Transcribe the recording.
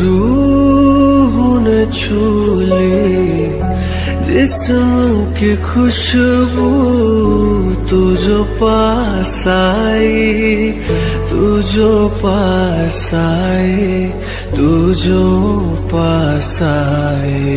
रूह ने छूले, जिसम की खुशबू तुझो पास आई तुझो पास आई तुझो पास आई।